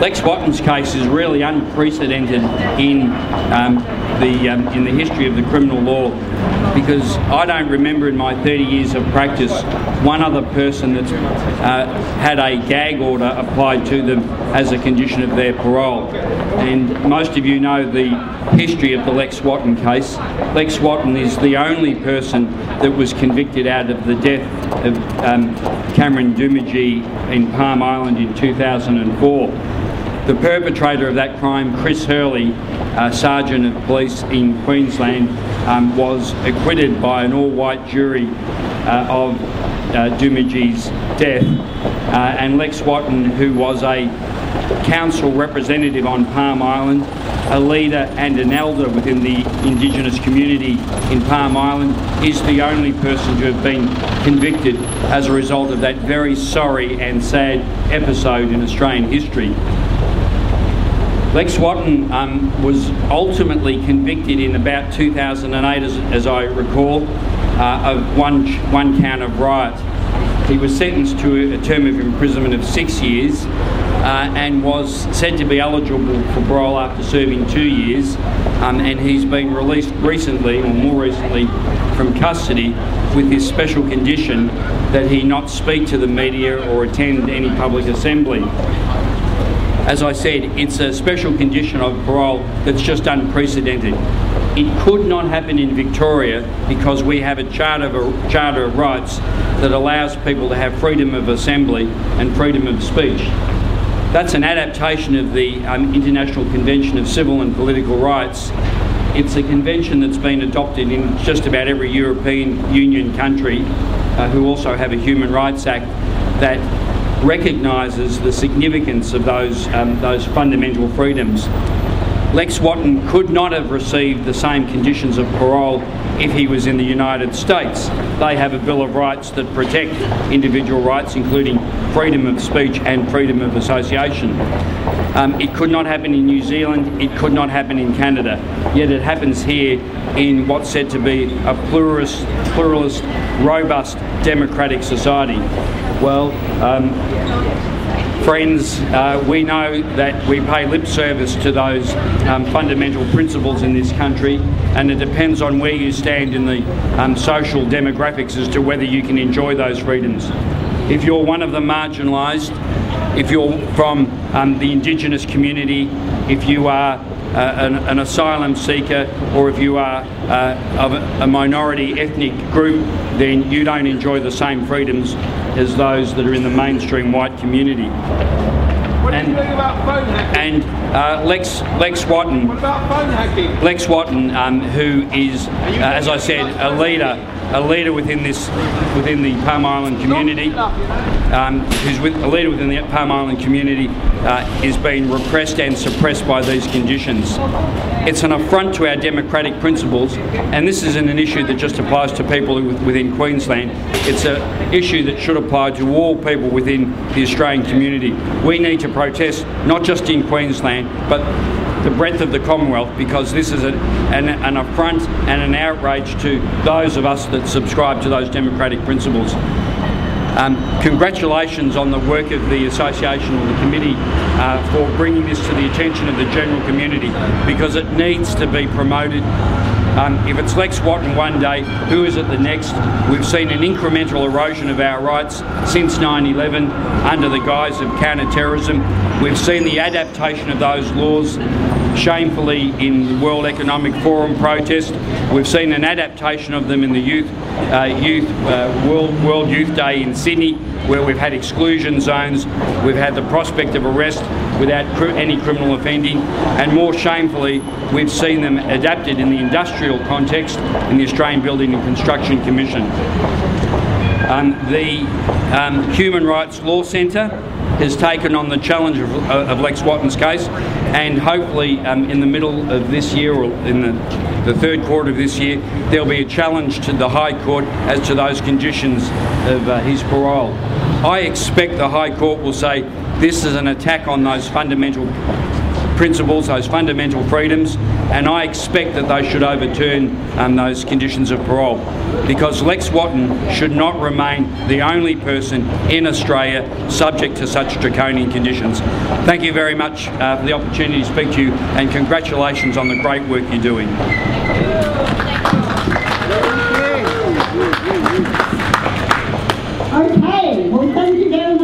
Lex Wotton's case is really unprecedented in um, the um, in the history of the criminal law because I don't remember in my 30 years of practice one other person that's uh, had a gag order applied to them as a condition of their parole. And most of you know the history of the Lex Wotton case. Lex Wotton is the only person that was convicted out of the death of um, Cameron Doomadgee in Palm Island in 2004. The perpetrator of that crime, Chris Hurley, uh, Sergeant of Police in Queensland, um, was acquitted by an all-white jury uh, of uh, death. Uh, and Lex Wotton, who was a council representative on Palm Island, a leader and an elder within the Indigenous community in Palm Island, is the only person to have been convicted as a result of that very sorry and sad episode in Australian history. Lex Wotton um, was ultimately convicted in about 2008, as, as I recall, uh, of one, one count of riot. He was sentenced to a term of imprisonment of six years uh, and was said to be eligible for parole after serving two years. Um, and he's been released recently, or more recently, from custody with this special condition that he not speak to the media or attend any public assembly. As I said, it's a special condition of parole that's just unprecedented. It could not happen in Victoria because we have a charter of, charter of rights that allows people to have freedom of assembly and freedom of speech. That's an adaptation of the um, International Convention of Civil and Political Rights. It's a convention that's been adopted in just about every European Union country uh, who also have a Human Rights Act that recognises the significance of those, um, those fundamental freedoms. Lex Wotton could not have received the same conditions of parole if he was in the United States. They have a Bill of Rights that protect individual rights, including freedom of speech and freedom of association. Um, it could not happen in New Zealand, it could not happen in Canada, yet it happens here in what's said to be a pluralist, pluralist robust democratic society. Well, um, friends, uh, we know that we pay lip service to those um, fundamental principles in this country, and it depends on where you stand in the um, social demographics as to whether you can enjoy those freedoms. If you're one of the marginalised, if you're from um, the Indigenous community, if you are an, an, asylum seeker or if you are uh, of a minority ethnic group, then you don't enjoy the same freedoms as those that are in the mainstream white community. What and, about phone hacking? And uh, Lex Lex Wotton. What about phone hacking? Lex Wotton, um, who is, uh, as I said, a leader a leader within this within the Palm Island community, um, who's with, a leader within the Palm Island community, uh, is being repressed and suppressed by these conditions. It's an affront to our democratic principles, and this isn't an issue that just applies to people within Queensland. It's an issue that should apply to all people within the Australian community. We need to protest not just in Queensland, but the breadth of the Commonwealth because this is a, an, an affront and an outrage to those of us that subscribe to those democratic principles. Um, congratulations on the work of the association or the committee uh, for bringing this to the attention of the general community because it needs to be promoted um, if it's Lex Wotton one day, who is it the next? We've seen an incremental erosion of our rights since 9-11 under the guise of counter-terrorism. We've seen the adaptation of those laws shamefully in the World Economic Forum protest. We've seen an adaptation of them in the Youth, uh, youth uh, World, World Youth Day in Sydney, where we've had exclusion zones, we've had the prospect of arrest without cr any criminal offending, and more shamefully, we've seen them adapted in the industrial context in the Australian Building and Construction Commission. Um, the um, Human Rights Law Centre has taken on the challenge of, uh, of Lex Wotton's case, and hopefully um, in the middle of this year or in the, the third quarter of this year, there'll be a challenge to the High Court as to those conditions of uh, his parole. I expect the High Court will say this is an attack on those fundamental principles, those fundamental freedoms, and I expect that they should overturn um, those conditions of parole because Lex Wotton should not remain the only person in Australia subject to such draconian conditions. Thank you very much uh, for the opportunity to speak to you and congratulations on the great work you're doing. Okay, well thank you very much.